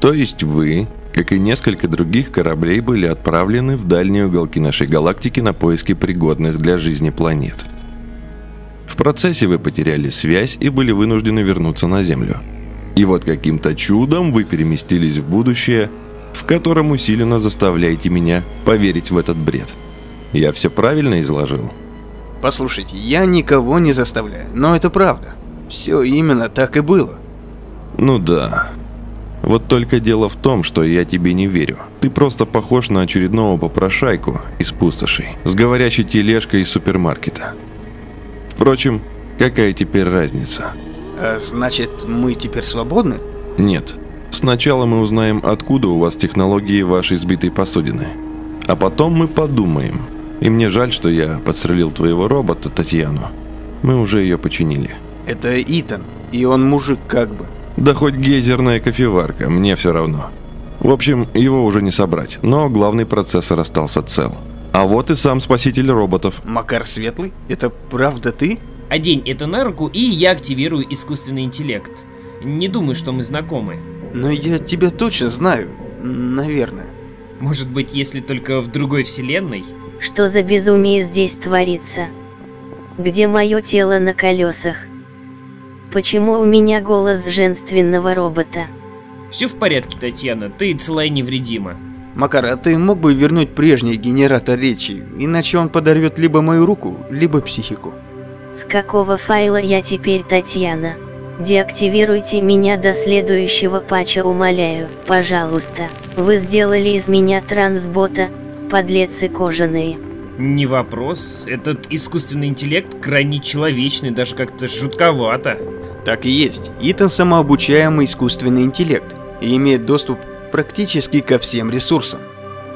То есть вы, как и несколько других кораблей, были отправлены в дальние уголки нашей галактики на поиски пригодных для жизни планет. В процессе вы потеряли связь и были вынуждены вернуться на Землю. И вот каким-то чудом вы переместились в будущее, в котором усиленно заставляете меня поверить в этот бред. Я все правильно изложил? Послушайте, я никого не заставляю, но это правда. Все именно так и было. Ну да. Вот только дело в том, что я тебе не верю. Ты просто похож на очередного попрошайку из пустошей, с говорящей тележкой из супермаркета. Впрочем, какая теперь разница? А значит, мы теперь свободны? Нет. Сначала мы узнаем, откуда у вас технологии вашей сбитой посудины. А потом мы подумаем. И мне жаль, что я подстрелил твоего робота, Татьяну. Мы уже ее починили. Это Итан, и он мужик как бы. Да хоть гейзерная кофеварка, мне все равно. В общем, его уже не собрать, но главный процессор остался цел. А вот и сам спаситель роботов. Макар Светлый? Это правда ты? Одень это на руку, и я активирую искусственный интеллект. Не думаю, что мы знакомы. Но я тебя точно знаю. Наверное. Может быть, если только в другой вселенной? Что за безумие здесь творится? Где мое тело на колесах? Почему у меня голос женственного робота? Все в порядке, Татьяна, ты цела и невредима. Макар, а ты мог бы вернуть прежний генератор речи, иначе он подорвет либо мою руку, либо психику. С какого файла я теперь Татьяна? Деактивируйте меня до следующего патча, умоляю, пожалуйста. Вы сделали из меня трансбота, подлецы кожаные. Не вопрос, этот искусственный интеллект крайне человечный, даже как-то жутковато. Так и есть. Итан самообучаемый искусственный интеллект и имеет доступ практически ко всем ресурсам.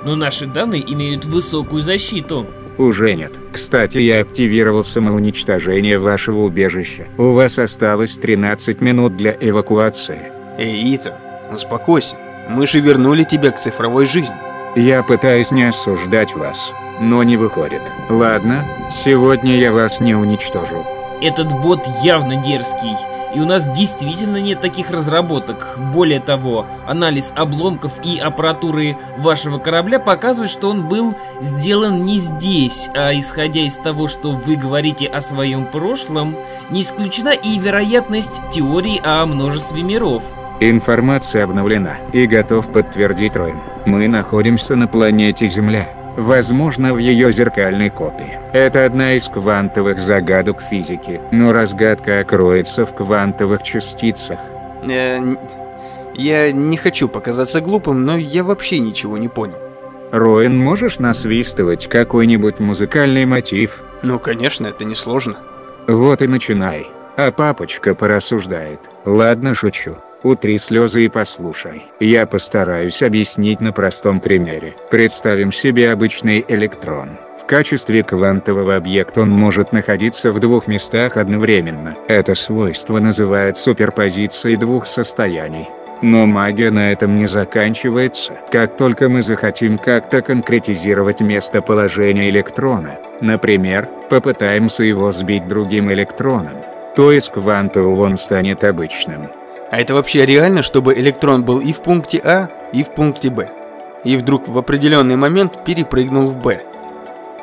Но наши данные имеют высокую защиту. Уже нет. Кстати, я активировал самоуничтожение вашего убежища. У вас осталось 13 минут для эвакуации. Эй, Итан, успокойся. Мы же вернули тебя к цифровой жизни. Я пытаюсь не осуждать вас, но не выходит. Ладно, сегодня я вас не уничтожу. Этот бот явно дерзкий, и у нас действительно нет таких разработок. Более того, анализ обломков и аппаратуры вашего корабля показывает, что он был сделан не здесь, а исходя из того, что вы говорите о своем прошлом, не исключена и вероятность теории о множестве миров. Информация обновлена и готов подтвердить Роин. Мы находимся на планете Земля. Возможно, в ее зеркальной копии. Это одна из квантовых загадок физики, но разгадка кроется в квантовых частицах. Э, я не хочу показаться глупым, но я вообще ничего не понял. Роин, можешь насвистывать какой-нибудь музыкальный мотив? Ну, конечно, это несложно. Вот и начинай. А папочка порассуждает. Ладно, шучу. Утри слезы и послушай. Я постараюсь объяснить на простом примере. Представим себе обычный электрон. В качестве квантового объекта он может находиться в двух местах одновременно. Это свойство называют суперпозицией двух состояний. Но магия на этом не заканчивается. Как только мы захотим как-то конкретизировать местоположение электрона, например, попытаемся его сбить другим электроном, то из квантового он станет обычным. А это вообще реально, чтобы электрон был и в пункте А, и в пункте Б? И вдруг в определенный момент перепрыгнул в Б?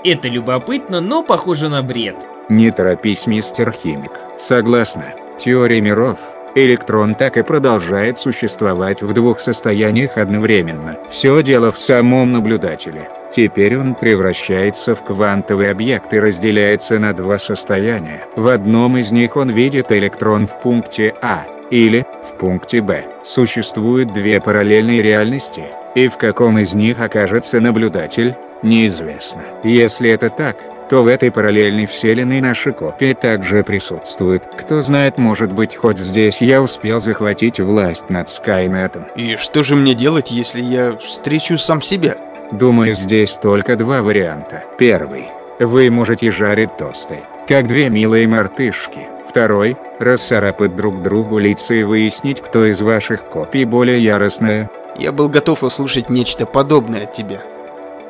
Это любопытно, но похоже на бред. Не торопись, мистер Химик. Согласно теории миров, электрон так и продолжает существовать в двух состояниях одновременно. Все дело в самом наблюдателе. Теперь он превращается в квантовый объект и разделяется на два состояния. В одном из них он видит электрон в пункте А или в пункте Б. Существуют две параллельные реальности, и в каком из них окажется наблюдатель, неизвестно. Если это так, то в этой параллельной вселенной наши копии также присутствуют. Кто знает, может быть, хоть здесь я успел захватить власть над Скайнетом. И что же мне делать, если я встречу сам себя? Думаю, здесь только два варианта. Первый. Вы можете жарить тосты, как две милые мартышки. Второй – расцарапать друг другу лица и выяснить, кто из ваших копий более яростная. Я был готов услышать нечто подобное от тебя.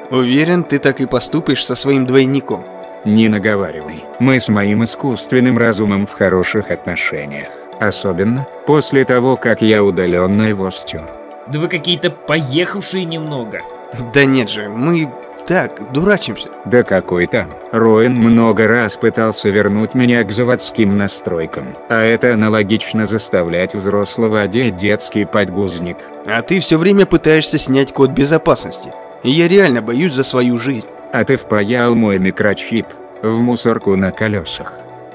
Уверен, ты так и поступишь со своим двойником. Не наговаривай. Мы с моим искусственным разумом в хороших отношениях. Особенно после того, как я удаленно его стер. Да вы какие-то поехавшие немного. Да нет же, мы так, дурачимся. Да какой там. Роин много раз пытался вернуть меня к заводским настройкам. А это аналогично заставлять взрослого одеть детский подгузник. А ты все время пытаешься снять код безопасности. И я реально боюсь за свою жизнь. А ты впаял мой микрочип в мусорку на колесах.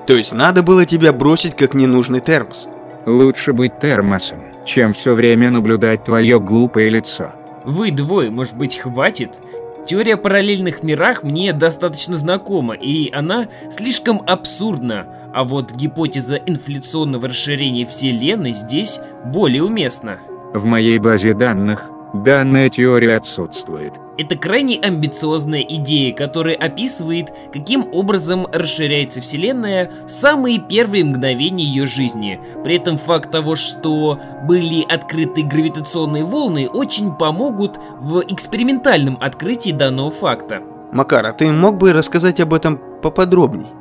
То есть надо было тебя бросить как ненужный термос. Лучше быть термосом, чем все время наблюдать твое глупое лицо. Вы двое, может быть, хватит? Теория о параллельных мирах мне достаточно знакома, и она слишком абсурдна, а вот гипотеза инфляционного расширения Вселенной здесь более уместна. В моей базе данных данная теория отсутствует. Это крайне амбициозная идея, которая описывает, каким образом расширяется Вселенная в самые первые мгновения ее жизни. При этом факт того, что были открыты гравитационные волны, очень помогут в экспериментальном открытии данного факта. Макар, а ты мог бы рассказать об этом поподробней?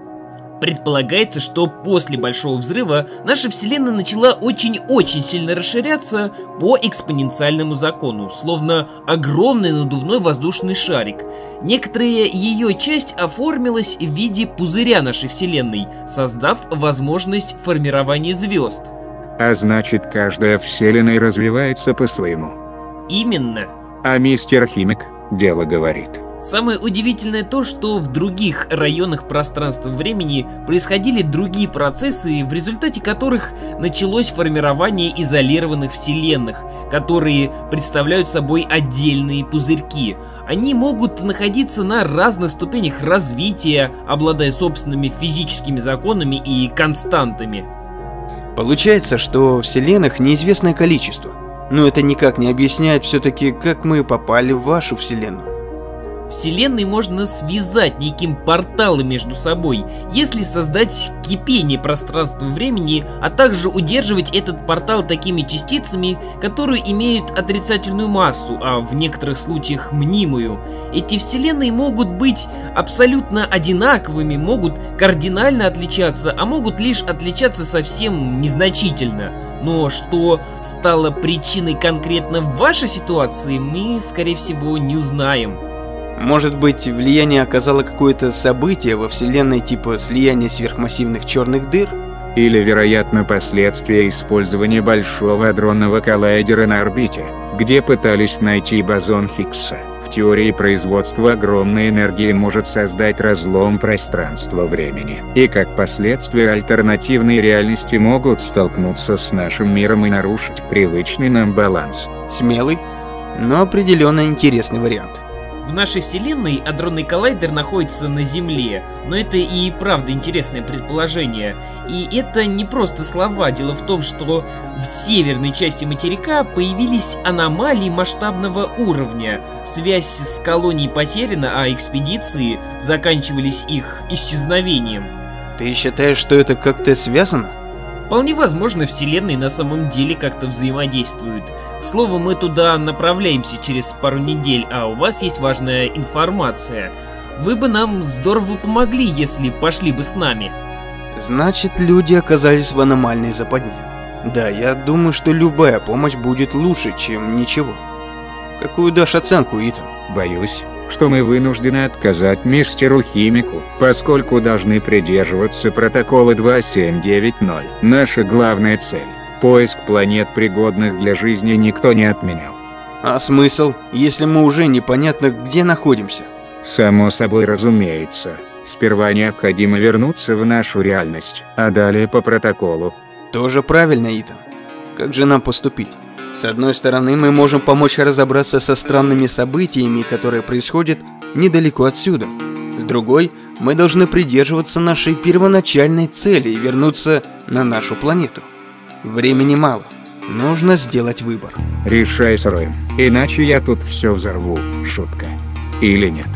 Предполагается, что после Большого Взрыва наша Вселенная начала очень-очень сильно расширяться по экспоненциальному закону, словно огромный надувной воздушный шарик. Некоторая ее часть оформилась в виде пузыря нашей Вселенной, создав возможность формирования звезд. А значит, каждая Вселенная развивается по-своему. Именно. А мистер Химик дело говорит. Самое удивительное то, что в других районах пространства-времени происходили другие процессы, в результате которых началось формирование изолированных вселенных, которые представляют собой отдельные пузырьки. Они могут находиться на разных ступенях развития, обладая собственными физическими законами и константами. Получается, что вселенных неизвестное количество. Но это никак не объясняет все-таки, как мы попали в вашу вселенную. Вселенной можно связать неким порталом между собой, если создать кипение пространства-времени, а также удерживать этот портал такими частицами, которые имеют отрицательную массу, а в некоторых случаях мнимую. Эти вселенные могут быть абсолютно одинаковыми, могут кардинально отличаться, а могут лишь отличаться совсем незначительно. Но что стало причиной конкретно вашей ситуации, мы, скорее всего, не узнаем. Может быть, влияние оказало какое-то событие во Вселенной типа слияния сверхмассивных черных дыр? Или, вероятно, последствия использования Большого адронного коллайдера на орбите, где пытались найти бозон Хиггса. В теории производства огромной энергии может создать разлом пространства-времени. И как последствие альтернативные реальности могут столкнуться с нашим миром и нарушить привычный нам баланс. Смелый, но определенно интересный вариант. В нашей вселенной адронный коллайдер находится на Земле, но это и правда интересное предположение. И это не просто слова, дело в том, что в северной части материка появились аномалии масштабного уровня. Связь с колонией потеряна, а экспедиции заканчивались их исчезновением. Ты считаешь, что это как-то связано? Вполне возможно, вселенные на самом деле как-то взаимодействуют. К слову, мы туда направляемся через пару недель, а у вас есть важная информация. Вы бы нам здорово помогли, если пошли бы с нами. Значит, люди оказались в аномальной западне. Да, я думаю, что любая помощь будет лучше, чем ничего. Какую дашь оценку, Итан? Боюсь, что мы вынуждены отказать мистеру Химику, поскольку должны придерживаться протокола 2790. Наша главная цель – поиск планет, пригодных для жизни, никто не отменял. А смысл, если мы уже непонятно где находимся? Само собой разумеется. Сперва необходимо вернуться в нашу реальность, а далее по протоколу. Тоже правильно, Итан. Как же нам поступить? С одной стороны, мы можем помочь разобраться со странными событиями, которые происходят недалеко отсюда. С другой, мы должны придерживаться нашей первоначальной цели и вернуться на нашу планету. Времени мало. Нужно сделать выбор. Решай, Сроин, иначе я тут все взорву. Шутка. Или нет?